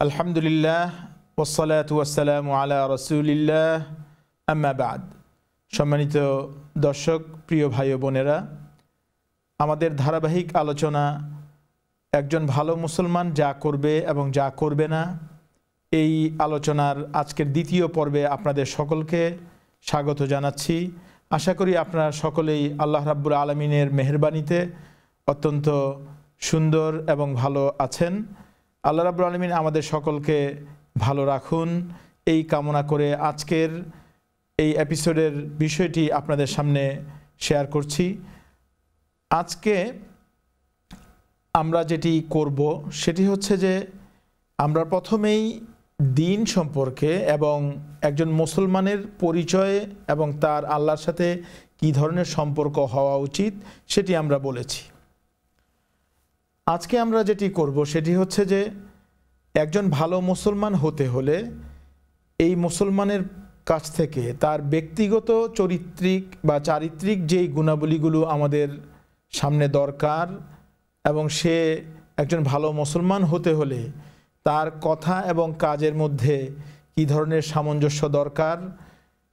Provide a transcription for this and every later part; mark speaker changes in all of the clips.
Speaker 1: আলহামদুলিল্লাহ ওসলাত ওয়াসালাম আলা রসুলিল্লাহ। আম্মাবাদ সম্মানিত দর্শক, প্রিয় ভাই বোনেরা, আমাদের ধারাবাহিক আলোচনা, একজন ভালো মুসলমান যা করবে এবং যা করবে না, এই আলোচনার আজকের দ্বিতীয় পর্বে আপনাদের সকলকে স্বাগত জানাচ্ছি। আশা করি আপনারা সকলেই আল্লাহ রাব্বুল আলমিনের মেহরবানিতে অত্যন্ত সুন্দর এবং ভালো আছেন। আল্লাহ রাব্বুল আলমিন আমাদের সকলকে ভালো রাখুন। এই কামনা করে আজকের এই এপিসোডের বিষয়টি আপনাদের সামনে শেয়ার করছি। আজকে আমরা যেটি করব সেটি হচ্ছে যে আমরা প্রথমেই দিন সম্পর্কে এবং একজন মুসলমানের পরিচয় এবং তার আল্লাহর সাথে কী ধরনের সম্পর্ক হওয়া উচিত সেটি আমরা বলেছি। আজকে আমরা যেটি করব সেটি হচ্ছে যে একজন ভালো মুসলমান হতে হলে এই মুসলমানের কাছ থেকে তার ব্যক্তিগত চরিত্রিক বা চারিত্রিক যেই গুণাবলীগুলো আমাদের সামনে দরকার এবং সে একজন ভালো মুসলমান হতে হলে তার কথা এবং কাজের মধ্যে কী ধরনের সামঞ্জস্য দরকার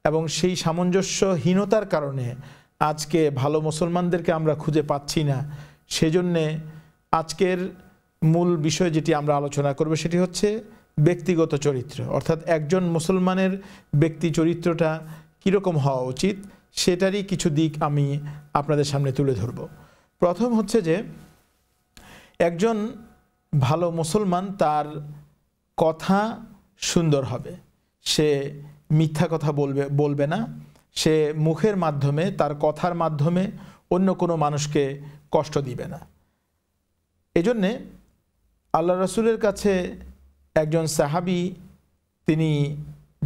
Speaker 1: এবং সেই সামঞ্জস্যহীনতার কারণে আজকে ভালো মুসলমানদেরকে আমরা খুঁজে পাচ্ছি না। সেজন্যে আজকের মূল বিষয় যেটি আমরা আলোচনা করব সেটি হচ্ছে ব্যক্তিগত চরিত্র। অর্থাৎ একজন মুসলমানের ব্যক্তি চরিত্রটা কীরকম হওয়া উচিত সেটারই কিছু দিক আমি আপনাদের সামনে তুলে ধরব। প্রথম হচ্ছে যে, একজন ভালো মুসলমান তার কথা সুন্দর হবে। সে মিথ্যা কথা বলবে বলবে না। সে মুখের মাধ্যমে, তার কথার মাধ্যমে অন্য কোনো মানুষকে কষ্ট দিবে না। এজন্যে আল্লাহ রসুলের কাছে একজন সাহাবি তিনি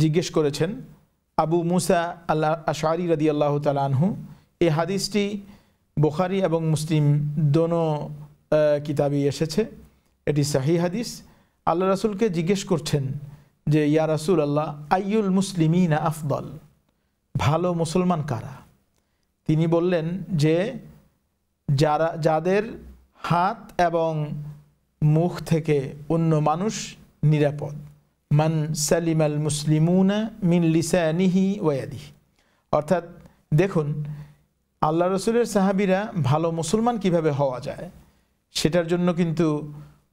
Speaker 1: জিজ্ঞেস করেছেন, আবু মুসা আল্লাহ আশারি রদি আল্লাহ তালানহু এই হাদিসটি বোখারি এবং মুসলিম দোনো কিতাবই এসেছে। এটি সাহি হাদিস। আল্লাহ রাসুলকে জিজ্ঞেস করছেন যে, ইয়া রাসুল আল্লাহ আইয়ুল মুসলিমিনা আফদল? ভালো মুসলমান কারা? তিনি বললেন যে, যারা, যাদের হাত এবং মুখ থেকে অন্য মানুষ নিরাপদ। মান সালিম আল মুসলিমুনা মিন লিসানিহি ওয়াদি অর্থাৎ দেখুন, আল্লাহ রসুলের সাহাবিরা ভালো মুসলমান কীভাবে হওয়া যায়, সেটার জন্য কিন্তু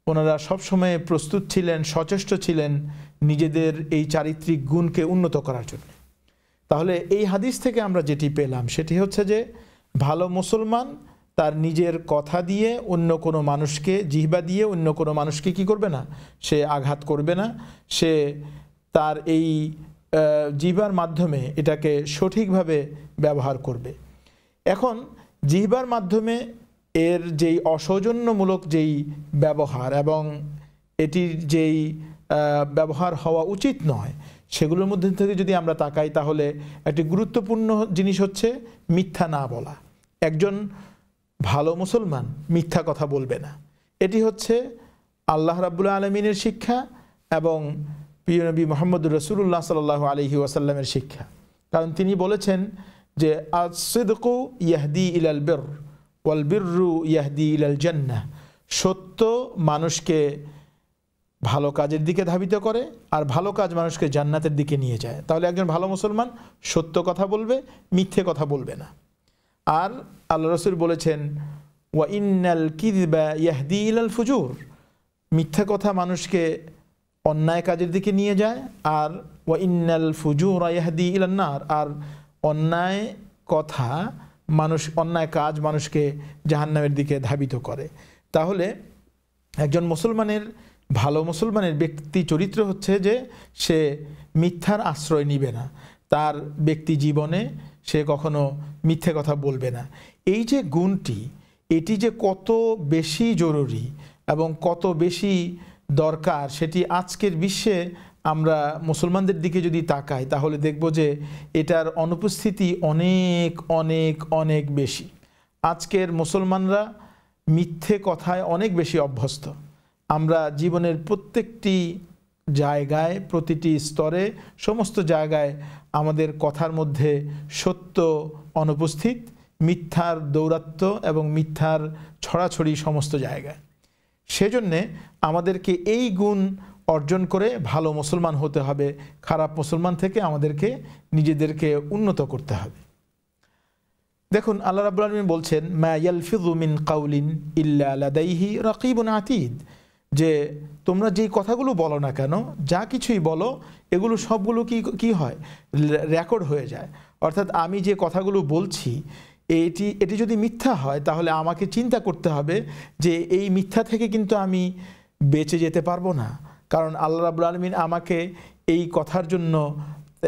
Speaker 1: ওনারা সবসময় প্রস্তুত ছিলেন, সচেষ্ট ছিলেন নিজেদের এই চারিত্রিক গুণকে উন্নত করার জন্য। তাহলে এই হাদিস থেকে আমরা যেটি পেলাম, সেটি হচ্ছে যে ভালো মুসলমান তার নিজের কথা দিয়ে অন্য কোনো মানুষকে জিহবা দিয়ে অন্য কোনো মানুষকে কি করবে না? সে আঘাত করবে না। সে তার এই জিহবার মাধ্যমে এটাকে সঠিকভাবে ব্যবহার করবে। এখন জিহবার মাধ্যমে এর যেই অসৌজন্যমূলক যেই ব্যবহার এবং এটির যেই ব্যবহার হওয়া উচিত নয়, সেগুলোর মধ্যে থেকে যদি আমরা তাকাই তাহলে একটি গুরুত্বপূর্ণ জিনিস হচ্ছে মিথ্যা না বলা। একজন ভালো মুসলমান মিথ্যা কথা বলবে না। এটি হচ্ছে আল্লাহ রাবুল্লা আলমিনের শিক্ষা এবং প্রিয় নবী মোহাম্মদুর রসুল্লাহ সাল আলহি ওয়াসাল্লামের শিক্ষা। কারণ তিনি বলেছেন যে আসিদকু ইয়াহদি ইলাল বের ওয়াল বিররু ইয়াহদি ইলাল জান্না সত্য মানুষকে ভালো কাজের দিকে ধাবিত করে আর ভালো কাজ মানুষকে জান্নাতের দিকে নিয়ে যায়। তাহলে একজন ভালো মুসলমান সত্য কথা বলবে, মিথ্যে কথা বলবে না। আর আল্লাহ রসুল বলেছেন, ওয়া ইন্নাল কিদবা ইয়াহদি ইলাল ফুজুর। মিথ্যা কথা মানুষকে অন্যায় কাজের দিকে নিয়ে যায়, আর ওয়া ইন্নাল ফুজুর ইয়াহদি ইলান্নার আর অন্যায় কথা মানুষ, অন্যায় কাজ মানুষকে জাহান্নামের দিকে ধাবিত করে। তাহলে একজন মুসলমানের, ভালো মুসলমানের ব্যক্তি চরিত্র হচ্ছে যে সে মিথ্যার আশ্রয় নিবে না। তার ব্যক্তি জীবনে সে কখনো মিথ্যে কথা বলবে না। এই যে গুণটি, এটি যে কত বেশি জরুরি এবং কত বেশি দরকার, সেটি আজকের বিশ্বে আমরা মুসলমানদের দিকে যদি তাকাই, তাহলে দেখব যে এটার অনুপস্থিতি অনেক অনেক অনেক বেশি। আজকের মুসলমানরা মিথ্যে কথায় অনেক বেশি অভ্যস্ত। আমরা জীবনের প্রত্যেকটি জায়গায়, প্রতিটি স্তরে, সমস্ত জায়গায় আমাদের কথার মধ্যে সত্য অনুপস্থিত, মিথ্যার দৌরাত্ম এবং মিথ্যার ছড়াছড়ি সমস্ত জায়গায়। সেজন্যে আমাদেরকে এই গুণ অর্জন করে ভালো মুসলমান হতে হবে, খারাপ মুসলমান থেকে আমাদেরকে নিজেদেরকে উন্নত করতে হবে। দেখুন, আল্লাহ রাবুল আলমিন বলছেন, মা ইয়ালফিদু মিন কাউলিন ইল্লা লাদাইহি রাকিবুন আতিদ। যে তোমরা যেই কথাগুলো বলো না কেন, যা কিছুই বলো, এগুলো সবগুলো কি কি হয়? রেকর্ড হয়ে যায়। অর্থাৎ আমি যে কথাগুলো বলছি, এটি এটি যদি মিথ্যা হয়, তাহলে আমাকে চিন্তা করতে হবে যে এই মিথ্যা থেকে কিন্তু আমি বেঁচে যেতে পারব না। কারণ আল্লাহ রাবুল আলমিন আমাকে এই কথার জন্য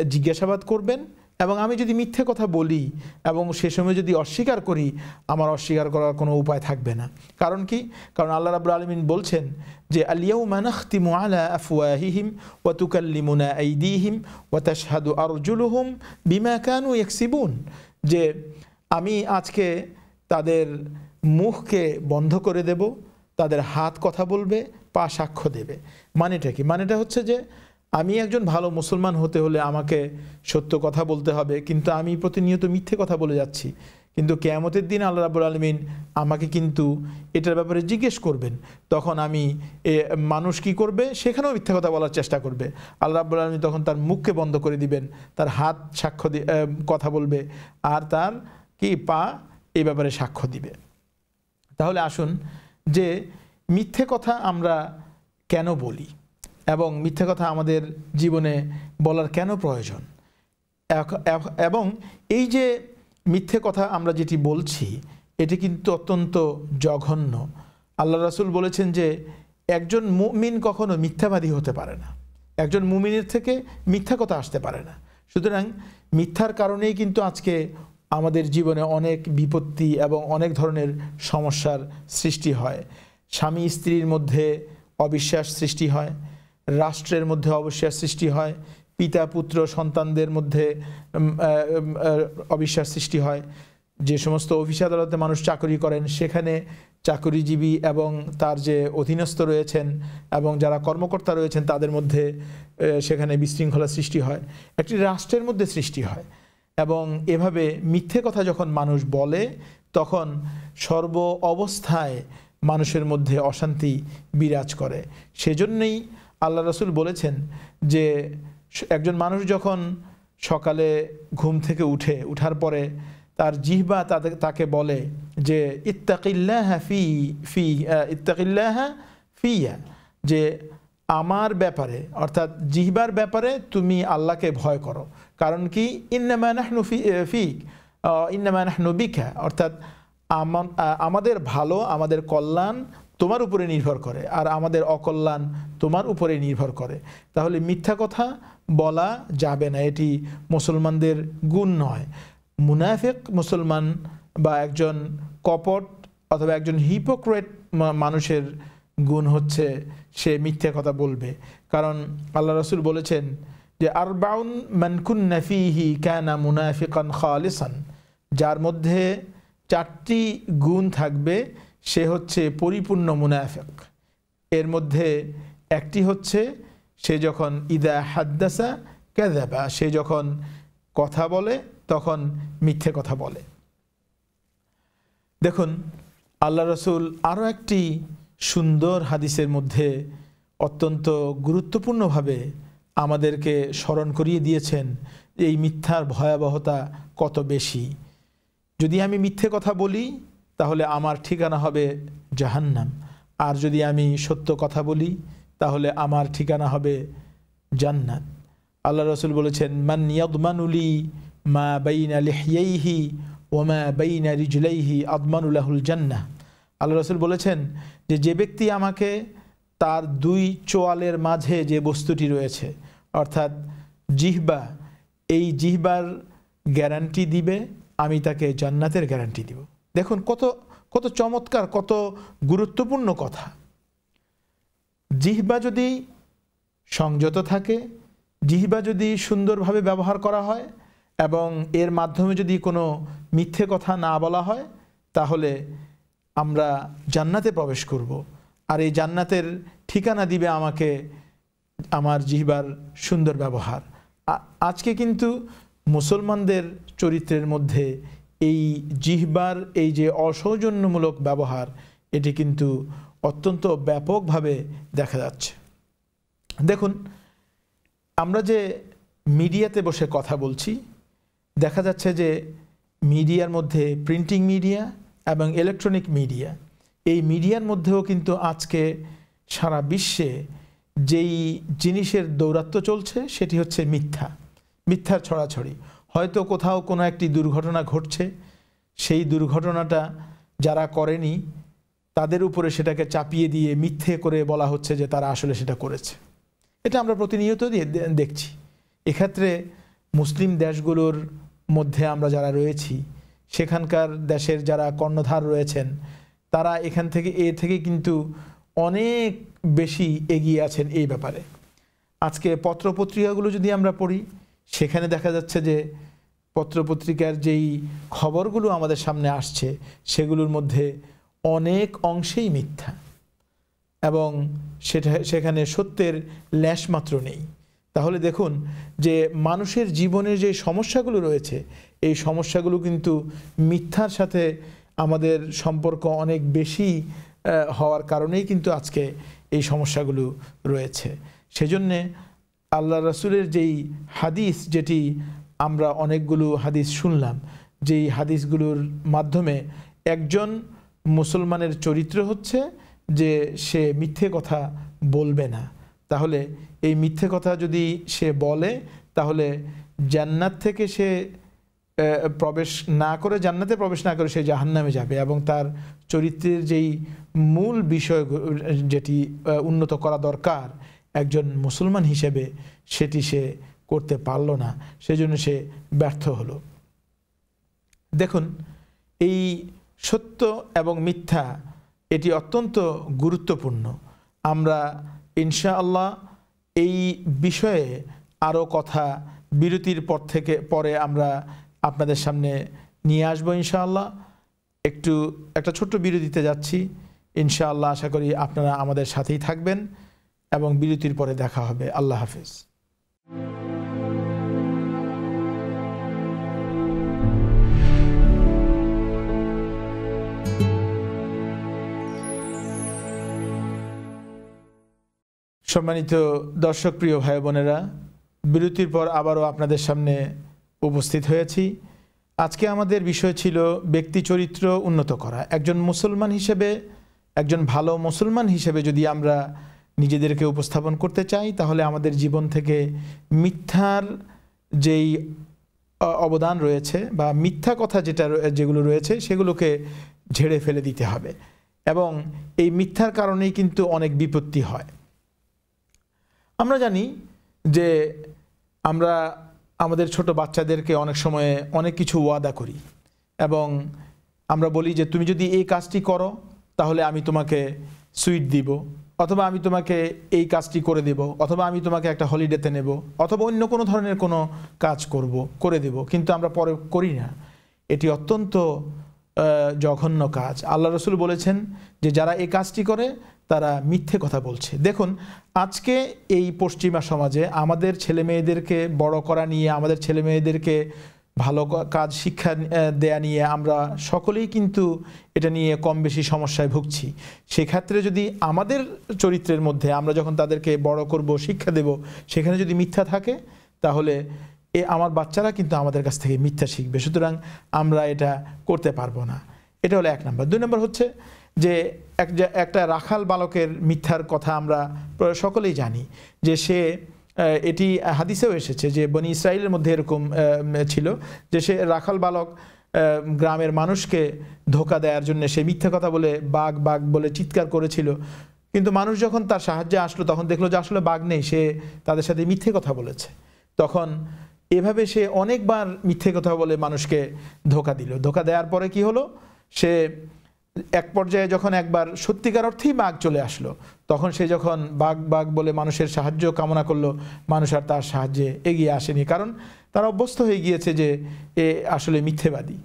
Speaker 1: জিজ্ঞাসাবাদ করবেন এবং আমি যদি মিথ্যে কথা বলি এবং সে সময় যদি অস্বীকার করি, আমার অস্বীকার করার কোনো উপায় থাকবে না। কারণ কি? কারণ আল্লাহ রাবুল আলমিন বলছেন যে আলিয়াউ মানাখতিমু আলা আফওয়াহিহিম ওয়া তুকাল্লিমুনা আইদিহিম ওয়া তাশহাদু আরজুলুহুম বিমা কানু ইয়াকসিবুন। যে, আমি আজকে তাদের মুখকে বন্ধ করে দেব, তাদের হাত কথা বলবে, পা সাক্ষ্য দেবে। মানেটা কি? মানেটা হচ্ছে যে আমি একজন ভালো মুসলমান হতে হলে আমাকে সত্য কথা বলতে হবে, কিন্তু আমি প্রতিনিয়ত মিথ্যে কথা বলে যাচ্ছি। কিন্তু কেয়ামতের দিন আল্লাহ রাবুল আলমিন আমাকে কিন্তু এটার ব্যাপারে জিজ্ঞেস করবেন। তখন আমি এ মানুষ কি করবে? সেখানেও মিথ্যা কথা বলার চেষ্টা করবে। আল্লাহ রাবুল আলমিন তখন তার মুখকে বন্ধ করে দিবেন, তার হাত সাক্ষ্য কথা বলবে, আর তার কি, পা এই ব্যাপারে সাক্ষ্য দিবে। তাহলে আসুন যে মিথ্যে কথা আমরা কেন বলি? এবং মিথ্যে কথা আমাদের জীবনে বলার কেন প্রয়োজন? এবং এই যে মিথ্যে কথা আমরা যেটি বলছি, এটি কিন্তু অত্যন্ত জঘন্য। আল্লাহ রাসুল বলেছেন যে, একজন মুমিন কখনো মিথ্যাবাদী হতে পারে না। একজন মুমিনের থেকে মিথ্যা কথা আসতে পারে না। সুতরাং মিথ্যার কারণেই কিন্তু আজকে আমাদের জীবনে অনেক বিপত্তি এবং অনেক ধরনের সমস্যার সৃষ্টি হয়। স্বামী স্ত্রীর মধ্যে অবিশ্বাস সৃষ্টি হয়। রাষ্ট্রের মধ্যে অবিশ্বাস সৃষ্টি হয়, পিতা, পুত্র, সন্তানদের মধ্যে অবিশ্বাস সৃষ্টি হয়। যে সমস্ত অফিস আদালতে মানুষ চাকরি করেন, সেখানে চাকরিজীবী এবং তার যে অধীনস্থ রয়েছেন এবং যারা কর্মকর্তা রয়েছেন, তাদের মধ্যে সেখানে বিশৃঙ্খলা সৃষ্টি হয়। একটি রাষ্ট্রের মধ্যে সৃষ্টি হয় এবং এভাবে মিথ্যে কথা যখন মানুষ বলে, তখন সর্ব অবস্থায় মানুষের মধ্যে অশান্তি বিরাজ করে। সেজন্যই আল্লাহ রসুল বলেছেন যে একজন মানুষ যখন সকালে ঘুম থেকে উঠে, উঠার পরে তার জিহবা তাদের তাকে বলে যে, ইত্তাকিল্লাহ ফি ফি ইত্তাকিল্লাহ ফিয়া। যে, আমার ব্যাপারে, অর্থাৎ জিহবার ব্যাপারে তুমি আল্লাহকে ভয় করো। কারণ কি? ইন্নামা নাহনু ফি ফিক। ইন্নামা নাহনু বিখা অর্থাৎ আমাদের ভালো, আমাদের কল্যাণ তোমার উপরে নির্ভর করে, আর আমাদের অকল্যাণ তোমার উপরে নির্ভর করে। তাহলে মিথ্যা কথা বলা যাবে না, এটি মুসলমানদের গুণ নয়। মুনাফেক মুসলমান বা একজন কপট অথবা একজন হিপোক্রেট মানুষের গুণ হচ্ছে সে মিথ্যা কথা বলবে। কারণ আল্লাহ রসুল বলেছেন যে আর বাউন মানকুন নাফিহি ক্যানা মুনাফিকান খালিসান। যার মধ্যে চারটি গুণ থাকবে সে হচ্ছে পরিপূর্ণ মুনাফেক। এর মধ্যে একটি হচ্ছে সে যখন ইদা হাদ্দাসা ক্যাদাবা সে যখন কথা বলে তখন মিথ্যে কথা বলে। দেখুন, আল্লাহ রসুল আরও একটি সুন্দর হাদিসের মধ্যে অত্যন্ত গুরুত্বপূর্ণভাবে আমাদেরকে স্মরণ করিয়ে দিয়েছেন এই মিথ্যার ভয়াবহতা কত বেশি। যদি আমি মিথ্যে কথা বলি তাহলে আমার ঠিকানা হবে জাহান্নাম। আর যদি আমি সত্য কথা বলি, তাহলে আমার ঠিকানা হবে জান্নাত। আল্লাহ রসুল বলেছেন, মান ইয়াদমানুলি মা বাইনা লিহিয়াইহি ওমা বাইনা রিজলাইহি আদমানুল্লাহুল জান্না আল্লাহ রসুল বলেছেন যে যে ব্যক্তি আমাকে তার দুই চোয়ালের মাঝে যে বস্তুটি রয়েছে, অর্থাৎ জিহবা, এই জিহবার গ্যারান্টি দিবে, আমি তাকে জান্নাতের গ্যারান্টি দিব। দেখুন কত কত চমৎকার, কত গুরুত্বপূর্ণ কথা জিহবা যদি সংযত থাকে, জিহবা যদি সুন্দরভাবে ব্যবহার করা হয় এবং এর মাধ্যমে যদি কোনো মিথ্যে কথা না বলা হয়, তাহলে আমরা জান্নাতে প্রবেশ করব। আর এই জান্নাতের ঠিকানা দিবে আমাকে আমার জিহবার সুন্দর ব্যবহার আজকে কিন্তু মুসলমানদের চরিত্রের মধ্যে এই জিহবার, এই যে অসৌজন্যমূলক ব্যবহার, এটি কিন্তু অত্যন্ত ব্যাপকভাবে দেখা যাচ্ছে। দেখুন, আমরা যে মিডিয়াতে বসে কথা বলছি, দেখা যাচ্ছে যে মিডিয়ার মধ্যে প্রিন্টিং মিডিয়া এবং ইলেকট্রনিক মিডিয়া, এই মিডিয়ার মধ্যেও কিন্তু আজকে সারা বিশ্বে যেই জিনিসের দৌরাত্ম চলছে, সেটি হচ্ছে মিথ্যা, মিথ্যার ছড়াছড়ি। হয়তো কোথাও কোনো একটি দুর্ঘটনা ঘটছে, সেই দুর্ঘটনাটা যারা করেনি, তাদের উপরে সেটাকে চাপিয়ে দিয়ে মিথ্যে করে বলা হচ্ছে যে তারা আসলে সেটা করেছে। এটা আমরা প্রতিনিয়ত দেখছি। এক্ষেত্রে মুসলিম দেশগুলোর মধ্যে আমরা যারা রয়েছি, সেখানকার দেশের যারা কর্ণধার রয়েছেন, তারা এখান থেকে, এ থেকে কিন্তু অনেক বেশি এগিয়ে আছেন এই ব্যাপারে। আজকে পত্রপত্রিকাগুলো যদি আমরা পড়ি সেখানে দেখা যাচ্ছে যে পত্রপত্রিকার যেই খবরগুলো আমাদের সামনে আসছে, সেগুলোর মধ্যে অনেক অংশেই মিথ্যা। এবং সেটা, সেখানে সত্যের ল্যাশ মাত্র নেই। তাহলে দেখুন যে মানুষের জীবনের যে সমস্যাগুলো রয়েছে, এই সমস্যাগুলো কিন্তু মিথ্যার সাথে আমাদের সম্পর্ক অনেক বেশি হওয়ার কারণেই কিন্তু আজকে এই সমস্যাগুলো রয়েছে। সেজন্যে আল্লাহ রসুলের যেই হাদিস, যেটি আমরা অনেকগুলো হাদিস শুনলাম, যেই হাদিসগুলোর মাধ্যমে একজন মুসলমানের চরিত্র হচ্ছে যে সে মিথ্যে কথা বলবে না। তাহলে এই মিথ্যে কথা যদি সে বলে, তাহলে জান্নাত থেকে সে প্রবেশ না করে, জান্নাতে প্রবেশ না করে সে জাহান্নামে যাবে এবং তার চরিত্রের যেই মূল বিষয়, যেটি উন্নত করা দরকার একজন মুসলমান হিসেবে সেটি সে করতে পারল না, সেজন্য সে ব্যর্থ হলো। দেখুন, এই সত্য এবং মিথ্যা, এটি অত্যন্ত গুরুত্বপূর্ণ। আমরা, ইনশাআল্লাহ, এই বিষয়ে আরও কথা বিরতির পর থেকে, পরে আমরা আপনাদের সামনে নিয়ে আসব ইনশাআল্লাহ। একটু, একটা ছোট্ট বিরতিতে যাচ্ছি। ইনশাআল্লাহ, আশা করি আপনারা আমাদের সাথেই থাকবেন। এবং বিরতির পরে দেখা হবে। আল্লাহ হাফিজ। সম্মানিত দর্শক, প্রিয় ভাই বোনেরা, বিরতির পর আবারও আপনাদের সামনে উপস্থিত হয়েছি। আজকে আমাদের বিষয় ছিল ব্যক্তি চরিত্র উন্নত করা। একজন মুসলমান হিসেবে, একজন ভালো মুসলমান হিসেবে যদি আমরা নিজেদেরকে উপস্থাপন করতে চাই, তাহলে আমাদের জীবন থেকে মিথ্যার যেই অবদান রয়েছে বা মিথ্যা কথা যেটা যেগুলো রয়েছে সেগুলোকে ঝেড়ে ফেলে দিতে হবে। এবং এই মিথ্যার কারণেই কিন্তু অনেক বিপত্তি হয়। আমরা জানি যে আমরা আমাদের ছোট বাচ্চাদেরকে অনেক সময়ে অনেক কিছু ওয়াদা করি এবং আমরা বলি যে, তুমি যদি এই কাজটি করো, তাহলে আমি তোমাকে সুইট দিব। অথবা আমি তোমাকে এই কাজটি করে দেব, অথবা আমি তোমাকে একটা হলিডেতে নেব, অথবা অন্য কোনো ধরনের কোনো কাজ করব, করে দেব, কিন্তু আমরা পরে করি না। এটি অত্যন্ত জঘন্য কাজ। আল্লাহ রসুল বলেছেন যে যারা এই কাজটি করে, তারা মিথ্যে কথা বলছে। দেখুন, আজকে এই পশ্চিমা সমাজে আমাদের ছেলে মেয়েদেরকে বড় করা নিয়ে, আমাদের ছেলে মেয়েদেরকে ভালো কাজ শিক্ষা দেয়া নিয়ে আমরা সকলেই কিন্তু এটা নিয়ে কম বেশি সমস্যায় ভুগছি। সেক্ষেত্রে যদি আমাদের চরিত্রের মধ্যে আমরা যখন তাদেরকে বড় করব, শিক্ষা দেব, সেখানে যদি মিথ্যা থাকে, তাহলে এ আমার বাচ্চারা কিন্তু আমাদের কাছ থেকে মিথ্যা শিখবে। সুতরাং আমরা এটা করতে পারব না। এটা হলো এক নম্বর। দুই নম্বর হচ্ছে যে এক একটা রাখাল বালকের মিথ্যার কথা আমরা সকলেই জানি যে সে এটি হাদিসেও এসেছে যে বনি ইসরায়েলের মধ্যে এরকম ছিল যে সে রাখাল বালক গ্রামের মানুষকে ধোকা দেওয়ার জন্য সে মিথ্যা কথা বলে বাঘ বাঘ বলে চিৎকার করেছিল। কিন্তু মানুষ যখন তার সাহায্যে আসলো, তখন দেখল যে আসলে বাঘ নেই, সে তাদের সাথে মিথ্যে কথা বলেছে। তখন এভাবে সে অনেকবার মিথ্যে কথা বলে মানুষকে ধোকা দিল। ধোকা দেওয়ার পরে কি হলো? সে এক পর্যায়ে যখন একবার সত্যিকার অর্থেই বাঘ চলে আসলো, তখন সে যখন বাঘ বাঘ বলে মানুষের সাহায্য কামনা করল, মানুষ আর তার সাহায্যে এগিয়ে আসেনি। কারণ তারা অভ্যস্ত হয়ে গিয়েছে যে এ আসলে মিথ্যেবাদী।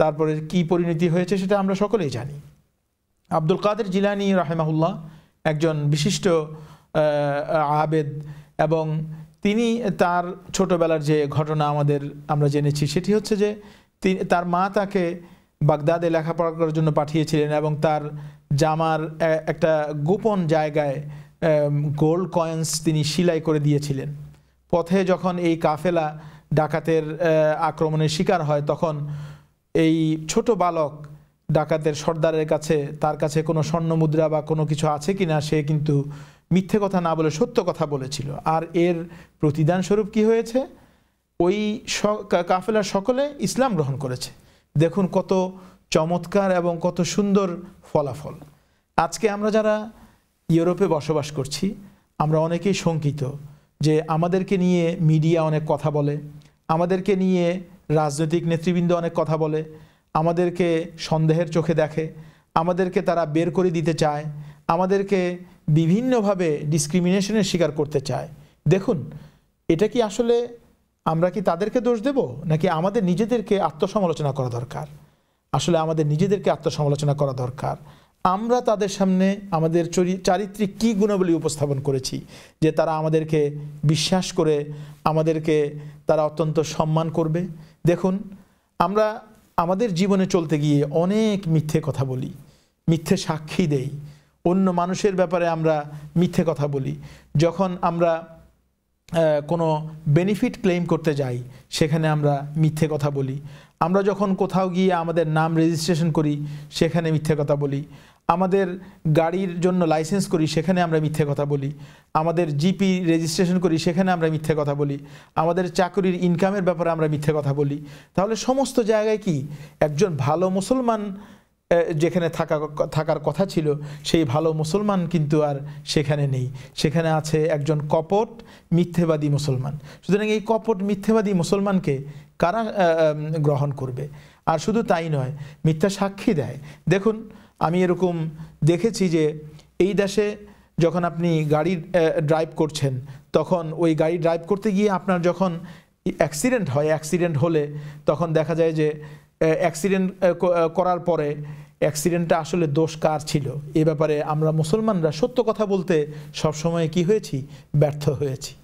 Speaker 1: তারপরে কি পরিণতি হয়েছে সেটা আমরা সকলেই জানি। আব্দুল কাদের জিলানি রাহেমাহুল্লাহ একজন বিশিষ্ট আবেদ এবং তিনি তার ছোটবেলার যে ঘটনা আমাদের আমরা জেনেছি, সেটি হচ্ছে যে তার মা তাকে বাগদাদে লেখাপড়া করার জন্য পাঠিয়েছিলেন এবং তার জামার একটা গোপন জায়গায় গোল্ড কয়েন্স তিনি সিলাই করে দিয়েছিলেন। পথে যখন এই কাফেলা ডাকাতের আক্রমণের শিকার হয়, তখন এই ছোট বালক ডাকাতের সর্দারের কাছে, তার কাছে কোনো স্বর্ণ মুদ্রা বা কোনো কিছু আছে কি না সে কিন্তু মিথ্যে কথা না বলে সত্য কথা বলেছিল। আর এর প্রতিদান স্বরূপ কি হয়েছে? ওই কাফেলার সকলে ইসলাম গ্রহণ করেছে। দেখুন কত চমৎকার এবং কত সুন্দর ফলাফল। আজকে আমরা যারা ইউরোপে বসবাস করছি, আমরা অনেকেই শঙ্কিত যে আমাদেরকে নিয়ে মিডিয়া অনেক কথা বলে, আমাদেরকে নিয়ে রাজনৈতিক নেতৃবৃন্দ অনেক কথা বলে, আমাদেরকে সন্দেহের চোখে দেখে, আমাদেরকে তারা বের করে দিতে চায়, আমাদেরকে বিভিন্নভাবে ডিসক্রিমিনেশনের শিকার করতে চায়। দেখুন, এটা কি আসলে আমরা কি তাদেরকে দোষ দেব? নাকি আমাদের নিজেদেরকে আত্মসমালোচনা করা দরকার? আসলে আমাদের নিজেদেরকে আত্মসমালোচনা করা দরকার। আমরা তাদের সামনে আমাদের চরি- চারিত্রিক কী গুণাবলী উপস্থাপন করেছি যে তারা আমাদেরকে বিশ্বাস করে, আমাদেরকে তারা অত্যন্ত সম্মান করবে? দেখুন, আমরা আমাদের জীবনে চলতে গিয়ে অনেক মিথ্যে কথা বলি, মিথ্যে সাক্ষী দেই। অন্য মানুষের ব্যাপারে আমরা মিথ্যে কথা বলি। যখন আমরা কোনো বেনিফিট ক্লেম করতে যাই, সেখানে আমরা মিথ্যে কথা বলি। আমরা যখন কোথাও গিয়ে আমাদের নাম রেজিস্ট্রেশন করি, সেখানে মিথ্যে কথা বলি। আমাদের গাড়ির জন্য লাইসেন্স করি, সেখানে আমরা মিথ্যে কথা বলি। আমাদের জিপি রেজিস্ট্রেশন করি, সেখানে আমরা মিথ্যে কথা বলি। আমাদের চাকরির ইনকামের ব্যাপারে আমরা মিথ্যে কথা বলি। তাহলে সমস্ত জায়গায় কি? একজন ভালো মুসলমান যেখানে থাকা, থাকার কথা ছিল, সেই ভালো মুসলমান কিন্তু আর সেখানে নেই। সেখানে আছে একজন কপট, মিথ্যেবাদী মুসলমান। সুতরাং এই কপট, মিথ্যেবাদী মুসলমানকে কারা গ্রহণ করবে? আর শুধু তাই নয়, মিথ্যা সাক্ষী দেয়। দেখুন, আমি এরকম দেখেছি যে, এই দেশে যখন আপনি গাড়ি ড্রাইভ করছেন, তখন ওই গাড়ি ড্রাইভ করতে গিয়ে আপনার যখন অ্যাক্সিডেন্ট হয় অ্যাক্সিডেন্ট হলে তখন দেখা যায় যে অ্যাক্সিডেন্ট করার পরে অ্যাক্সিডেন্টটা আসলে দোষ কার ছিল? এ ব্যাপারে আমরা মুসলমানরা সত্য কথা বলতে সবসময় কি হয়েছি? ব্যর্থ হয়েছি।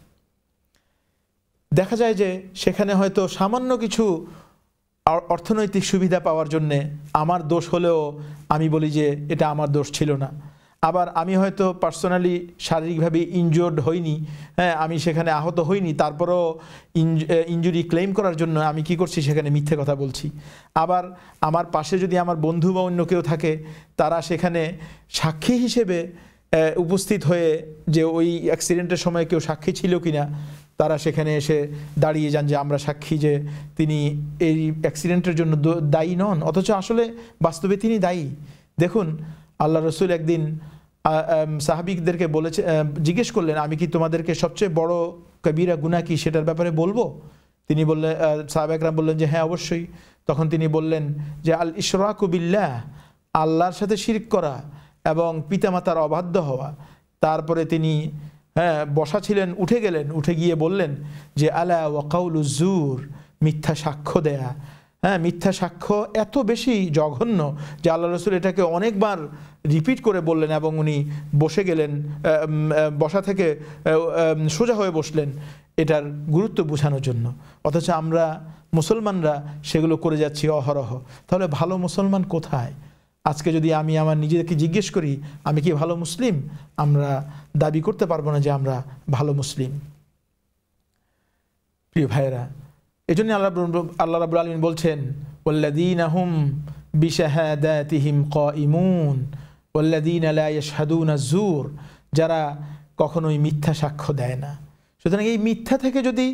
Speaker 1: দেখা যায় যে সেখানে হয়তো সামান্য কিছু অর্থনৈতিক সুবিধা পাওয়ার জন্যে আমার দোষ হলেও আমি বলি যে এটা আমার দোষ ছিল না। আবার আমি হয়তো পার্সোনালি শারীরিকভাবে ইনজোর্ড হইনি হ্যাঁ আমি সেখানে আহত হইনি, তারপরেও ইনজুরি ক্লেম করার জন্য আমি কি করছি সেখানে মিথ্যে কথা বলছি। আবার আমার পাশে যদি আমার বন্ধু বা অন্য কেউ থাকে, তারা সেখানে সাক্ষী হিসেবে উপস্থিত হয়ে যে ওই অ্যাক্সিডেন্টের সময় কেউ সাক্ষী ছিল কিনা, তারা সেখানে এসে দাঁড়িয়ে যান যে আমরা সাক্ষী যে তিনি এই অ্যাক্সিডেন্টের জন্য দায়ী নন। অথচ আসলে বাস্তবে তিনি দায়ী। দেখুন, আল্লাহ রসুল একদিন সাহাবিকদেরকে বলেছে জিজ্ঞেস করলেন, আমি কি তোমাদেরকে সবচেয়ে বড় কবিরা গুণা কি সেটার ব্যাপারে বলব? তিনি বললেন সাহাব একরাম বললেন যে হ্যাঁ অবশ্যই। তখন তিনি বললেন যে, আল ইশরাকুবিল্লাহ আল্লাহর সাথে শিরিক করা এবং পিতামাতার অবাধ্য হওয়া। তারপরে তিনি হ্যাঁ বসা ছিলেন, উঠে গেলেন, উঠে গিয়ে বললেন যে, আলা ওয়াকাউল জুর, মিথ্যা সাক্ষ্য দেয়া। হ্যাঁ মিথ্যা সাক্ষ্য এত বেশি জঘন্য যে আল্লাহ রসুল এটাকে অনেকবার রিপিট করে বললেন এবং উনি বসে গেলেন বসা থেকে সোজা হয়ে বসলেন এটার গুরুত্ব বোঝানোর জন্য। অথচ আমরা মুসলমানরা সেগুলো করে যাচ্ছি অহরহ। তাহলে ভালো মুসলমান কোথায়? আজকে যদি আমি আমার নিজেদেরকে জিজ্ঞেস করি, আমি কি ভালো মুসলিম? আমরা দাবি করতে পারব না যে আমরা ভালো মুসলিম। প্রিয় ভাইয়েরা এই জন্য আল্লাহ আল্লাহ রাবুল আলমিন বলছেন ওল্লাদিন আহুম বিশাহাদাতিহিম ইমুন ওল্লাদিন আলাইশাদুন জুর যারা কখনোই মিথ্যা সাক্ষ্য দেয় না। সুতরাং এই মিথ্যা থেকে যদি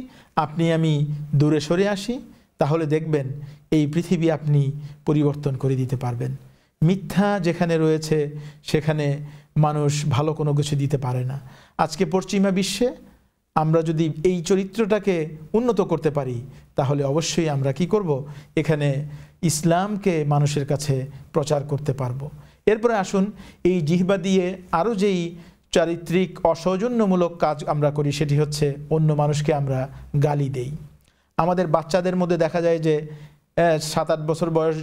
Speaker 1: আপনি আমি দূরে সরে আসি, তাহলে দেখবেন এই পৃথিবী আপনি পরিবর্তন করে দিতে পারবেন। মিথ্যা যেখানে রয়েছে, সেখানে মানুষ ভালো কোনো কিছু দিতে পারে না। আজকে পশ্চিমা বিশ্বে আমরা যদি এই চরিত্রটাকে উন্নত করতে পারি, তাহলে অবশ্যই আমরা কি করব? এখানে ইসলামকে মানুষের কাছে প্রচার করতে পারব। এরপরে আসুন, এই জিহবা দিয়ে আরও যেই চারিত্রিক অসৌজন্যমূলক কাজ আমরা করি, সেটি হচ্ছে অন্য মানুষকে আমরা গালি দেই। আমাদের বাচ্চাদের মধ্যে দেখা যায় যে সাত আট বছর বয়স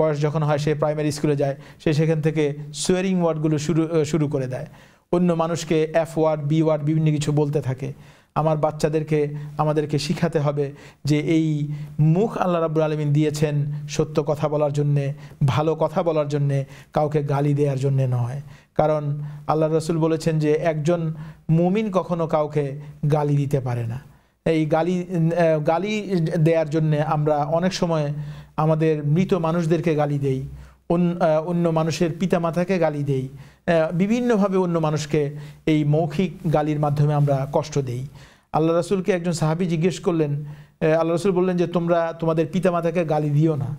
Speaker 1: বয়স যখন হয়, সে প্রাইমারি স্কুলে যায়, সে সেখান থেকে সুয়ারিং ওয়ার্ডগুলো শুরু শুরু করে দেয়। অন্য মানুষকে এফ ওয়ার্ড বি ওয়ার্ড বিভিন্ন কিছু বলতে থাকে। আমার বাচ্চাদেরকে, আমাদেরকে শিখাতে হবে যে এই মুখ আল্লাহ রাবুল আলমিন দিয়েছেন সত্য কথা বলার জন্যে, ভালো কথা বলার জন্যে, কাউকে গালি দেওয়ার জন্যে নয়। কারণ আল্লাহ রসুল বলেছেন যে একজন মুমিন কখনো কাউকে গালি দিতে পারে না। এই গালি গালি দেওয়ার জন্যে আমরা অনেক সময় আমাদের মৃত মানুষদেরকে গালি দেই। অন্য মানুষের পিতামাতাকে গালি দেই। বিভিন্নভাবে অন্য মানুষকে এই মৌখিক গালির মাধ্যমে আমরা কষ্ট দেই। আল্লাহ রসুলকে একজন সাহাবি জিজ্ঞেস করলেন আল্লাহ রসুল বললেন যে, তোমরা তোমাদের পিতামাতাকে গালি দিও না।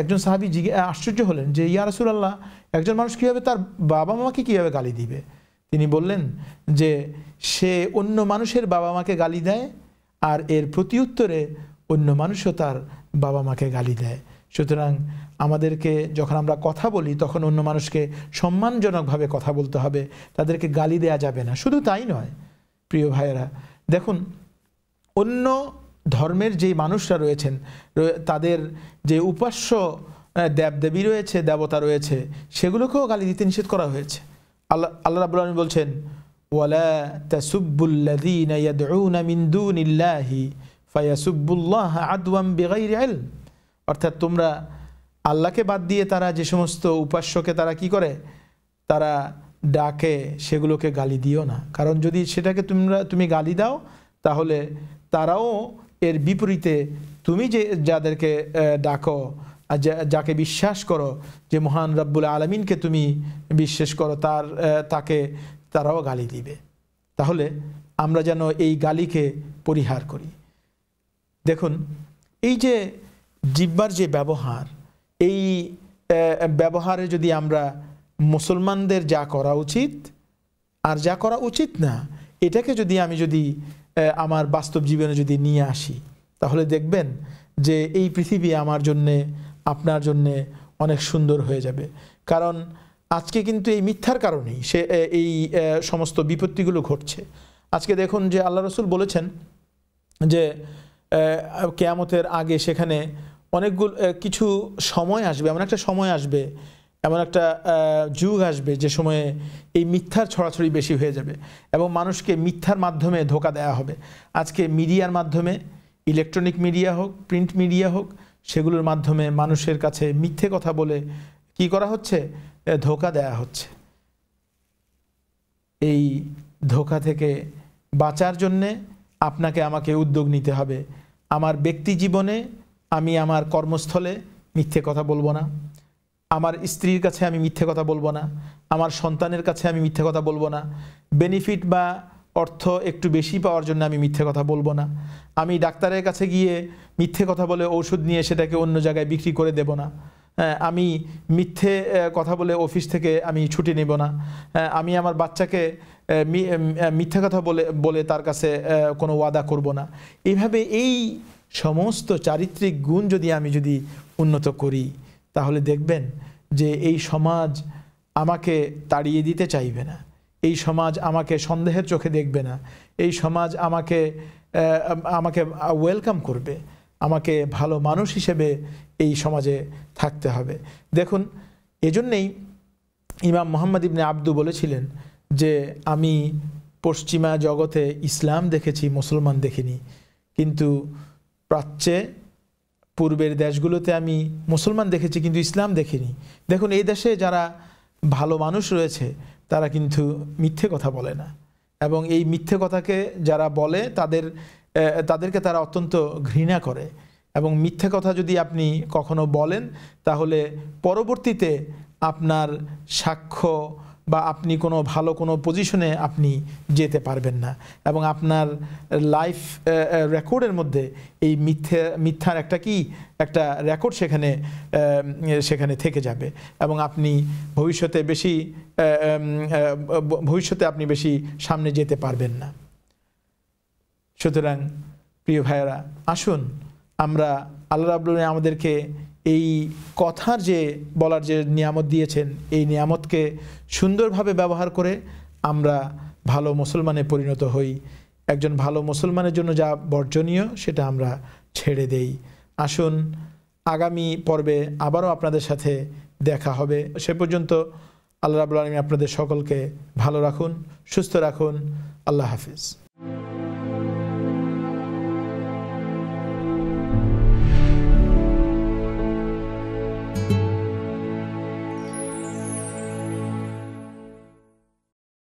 Speaker 1: একজন সাহাবি আশ্চর্য হলেন যে, ইয়া রসুল আল্লাহ একজন মানুষ কীভাবে তার বাবা মাকে কীভাবে গালি দিবে? তিনি বললেন যে, সে অন্য মানুষের বাবা মাকে গালি দেয় আর এর প্রতি উত্তরে অন্য মানুষও তার বাবা মাকে গালি দেয়। সুতরাং আমাদেরকে যখন আমরা কথা বলি, তখন অন্য মানুষকে সম্মানজনকভাবে কথা বলতে হবে। তাদেরকে গালি দেয়া যাবে না। শুধু তাই নয়, প্রিয় ভাইয়েরা, দেখুন, অন্য ধর্মের যেই মানুষরা রয়েছেন তাদের যে উপাস্য দেবদেবী রয়েছে, দেবতা রয়েছে, সেগুলোকেও গালি দিতে নিষেধ করা হয়েছে। আল্লাহ আল্লাহ রাবুল বলছেন, ওয়ালা দুনিল্লাহি ফায়াসুব্বুল্লাহ আদওয়াম ইলম। অর্থাৎ তোমরা আল্লাহকে বাদ দিয়ে তারা যে সমস্ত উপাস্যকে তারা কি করে? তারা ডাকে, সেগুলোকে গালি দিও না। কারণ যদি সেটাকে তোমরা, তুমি গালি দাও, তাহলে তারাও এর বিপরীতে তুমি যে, যাদেরকে ডাকো যাকে বিশ্বাস করো, যে মহান রব্বুল আলমিনকে তুমি বিশ্বাস করো, তার তাকে তারাও গালি দিবে। তাহলে আমরা যেন এই গালিকে পরিহার করি। দেখুন, এই যে জিব্বার যে ব্যবহার এই ব্যবহারে যদি আমরা মুসলমানদের যা করা উচিত আর যা করা উচিত না, এটাকে যদি আমি যদি আমার বাস্তব জীবনে যদি নিয়ে আসি, তাহলে দেখবেন যে এই পৃথিবী আমার জন্যে, আপনার জন্যে অনেক সুন্দর হয়ে যাবে। কারণ আজকে কিন্তু এই মিথ্যার কারণেই সে এই সমস্ত বিপত্তিগুলো ঘটছে। আজকে দেখুন যে আল্লাহ রসুল বলেছেন যে কেয়ামতের আগে সেখানে অনেকগুলো কিছু সময় আসবে, এমন একটা সময় আসবে, এমন একটা যুগ আসবে যে সময়ে এই মিথ্যার ছড়াছড়ি বেশি হয়ে যাবে এবং মানুষকে মিথ্যার মাধ্যমে ধোকা দেওয়া হবে। আজকে মিডিয়ার মাধ্যমে, ইলেকট্রনিক মিডিয়া হোক, প্রিন্ট মিডিয়া হোক, সেগুলোর মাধ্যমে মানুষের কাছে মিথ্যে কথা বলে কি করা হচ্ছে? ধোকা দেয়া হচ্ছে। এই ধোকা থেকে বাঁচার জন্যে আপনাকে আমাকে উদ্যোগ নিতে হবে। আমার ব্যক্তি জীবনে আমি আমার কর্মস্থলে মিথ্যে কথা বলব না। আমার স্ত্রীর কাছে আমি মিথ্যে কথা বলব না। আমার সন্তানের কাছে আমি মিথ্যে কথা বলব না। বেনিফিট বা অর্থ একটু বেশি পাওয়ার জন্য আমি মিথ্যে কথা বলব না। আমি ডাক্তারের কাছে গিয়ে মিথ্যে কথা বলে ওষুধ নিয়ে সেটাকে অন্য জায়গায় বিক্রি করে দেব না। আমি মিথ্যে কথা বলে অফিস থেকে আমি ছুটি নেব না। আমি আমার বাচ্চাকে মিথ্যে কথা বলে বলে তার কাছে কোনো ওয়াদা করব না। এইভাবে এই সমস্ত চারিত্রিক গুণ যদি আমি যদি উন্নত করি, তাহলে দেখবেন যে এই সমাজ আমাকে তাড়িয়ে দিতে চাইবে না। এই সমাজ আমাকে সন্দেহের চোখে দেখবে না। এই সমাজ আমাকে আমাকে ওয়েলকাম করবে। আমাকে ভালো মানুষ হিসেবে এই সমাজে থাকতে হবে। দেখুন, এজন্যেই ইমাম মোহাম্মদ ইবনে আব্দু বলেছিলেন যে, আমি পশ্চিমা জগতে ইসলাম দেখেছি, মুসলমান দেখিনি। কিন্তু প্রাচ্যে পূর্বের দেশগুলোতে আমি মুসলমান দেখেছি, কিন্তু ইসলাম দেখিনি। দেখুন, এই দেশে যারা ভালো মানুষ রয়েছে, তারা কিন্তু মিথ্যে কথা বলে না। এবং এই মিথ্যে কথাকে যারা বলে, তাদের তাদেরকে তারা অত্যন্ত ঘৃণা করে। এবং মিথ্যে কথা যদি আপনি কখনো বলেন, তাহলে পরবর্তীতে আপনার সাক্ষ্য বা আপনি কোনো ভালো কোনো পজিশনে আপনি যেতে পারবেন না। এবং আপনার লাইফ রেকর্ডের মধ্যে এই মিথ্যে, মিথ্যার একটা কি? একটা রেকর্ড সেখানে সেখানে থেকে যাবে। এবং আপনি ভবিষ্যতে বেশি ভবিষ্যতে আপনি বেশি সামনে যেতে পারবেন না। সুতরাং, প্রিয় ভাইয়েরা, আসুন, আমরা আল্লাহ রাবুল আমাদেরকে এই কথার যে বলার যে নিয়ামত দিয়েছেন, এই নিয়ামতকে সুন্দরভাবে ব্যবহার করে আমরা ভালো মুসলমানে পরিণত হই। একজন ভালো মুসলমানের জন্য যা বর্জনীয়, সেটা আমরা ছেড়ে দেই। আসুন, আগামী পর্বে আবারও আপনাদের সাথে দেখা হবে। সে পর্যন্ত আল্লাহ রাবুল আলমী আপনাদের সকলকে ভালো রাখুন, সুস্থ রাখুন। আল্লাহ হাফিজ।